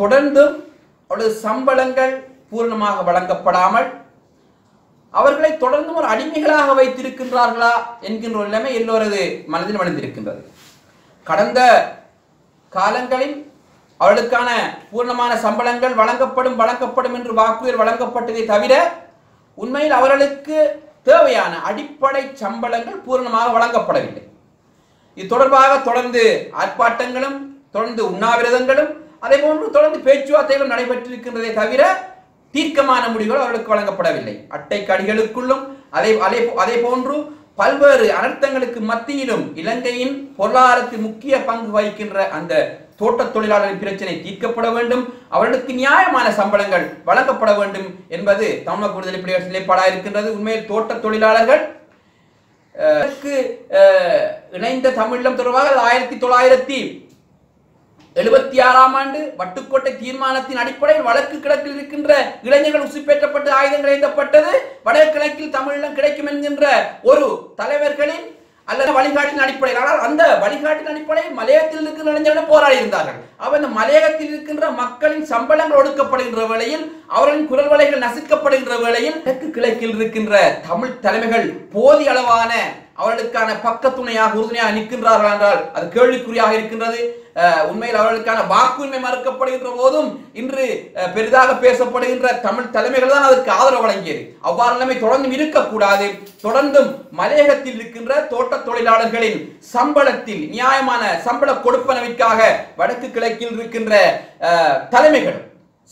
தொடர்ந்தும் அவரது சம்பளங்கள் பூரணமாக வழங்கப்படாமல் அவர்களை தொடர்ந்தும் ஒரு அடிமைகளாக வைத்திருக்கின்றார்களா என்கின்ற ஒரு நிலைமை எல்லோரது மனதில் வளர்ந்திருக்கின்றது. கடந்த காலங்களில் அவர்களுக்கான பூர்ணமான சம்பளங்கள் வழங்கப்படும் வழங்கப்படும் என்று வாக்குறுதிகள் வழங்கப்பட்டதை தவிர உண்மையில் அவர்களுக்கு தேவையான அடிப்படை சம்பளங்கள் பூரணமாக வழங்கப்படவில்லை. இது தொடர்பாக தொடர்ந்து ஆர்ப்பாட்டங்களும் தொடர்ந்து உண்ணாவிரதங்களும் அதே போன்று தொடர்ந்து பேச்சுவார்த்தைகளும் நடைபெற்றிருக்கின்றதை தவிர தீர்க்கமான முடிவுகள் அவர்களுக்கு வழங்கப்படவில்லை. அட்டை கடிகளுக்குள்ளும் அதே அதே அதே போன்று பல்வேறு அனர்த்தங்களுக்கு மத்தியிலும் இலங்கையின் பொருளாதாரத்தில் முக்கிய பங்கு வகிக்கின்ற அந்த தோட்டத் தொழிலாளரின் பிரச்சனை தீர்க்கப்பட வேண்டும். அவர்களுக்கு நியாயமான சம்பளங்கள் வழங்கப்பட வேண்டும் என்பது தமிழக விடுதலை புலிகள் நிலைப்பாடாக இருக்கின்றது. உண்மையில் தோட்டத் தொழிலாளர்கள் இணைந்த தமிழம் தொடர்பாக ஆயிரத்தி தொள்ளாயிரத்தி எழுபத்தி ஆறாம் ஆண்டு வட்டுக்கோட்டை தீர்மானத்தின் அடிப்படையில் வடக்கு கிழக்கில் இருக்கின்ற இளைஞர்கள் உசுப்பேற்றப்பட்டு ஆயுதங்கள் ஏந்தப்பட்டது வடகிழக்கில் தமிழிடம் கிடைக்கும் என்கின்ற ஒரு தலைவர்களின் அல்லது வழிகாட்டின் அடிப்படையில். ஆனால் அந்த வழிகாட்டின் அடிப்படையில் மலையகத்தில் இருக்கிற இளைஞர்கள் போராடி இருந்தார்கள். அவ இந்த மலையகத்தில் இருக்கின்ற மக்களின் சம்பளங்கள் ஒடுக்கப்படுகின்ற வேளையில் அவர்களின் குரல் வலைகள் நசுக்கப்படுகின்ற வேளையில் தெற்கு கிழக்கில் இருக்கின்ற தமிழ் தலைமைகள் போதிய அளவான அவர்களுக்கான பக்கத்துணையாக உறுதுணையாக நிற்கின்றார்கள் என்றால் அது கேள்விக்குறியாக இருக்கின்றது. உண்மையில் அவர்களுக்கான வாக்குரிமை மறுக்கப்படுகின்ற போதும் இன்று பெரிதாக பேசப்படுகின்ற தமிழ் தலைமைகள் தான் அதற்கு ஆதரவு வழங்கியது. அவ்வாறு நிலைமை தொடர்ந்தும் இருக்கக்கூடாது. தொடர்ந்தும் மலையகத்தில் இருக்கின்ற தோட்ட தொழிலாளர்களின் சம்பளத்தில் நியாயமான சம்பள கொடுப்பனவிற்காக வடக்கு கிழக்கில் இருக்கின்ற தலைமைகள்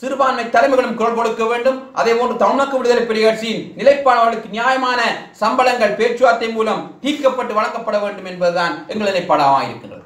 சிறுபான்மை தலைமைகளும் குரல் கொடுக்க வேண்டும். அதே போன்று தமிழக விடுதலை புலிகட்சியின் நிலைப்பாடுகளுக்கு நியாயமான சம்பளங்கள் பேச்சுவார்த்தை மூலம் தீர்க்கப்பட்டு வழங்கப்பட வேண்டும் என்பதுதான் எங்கள் நிலைப்பாடாக இருக்கிறது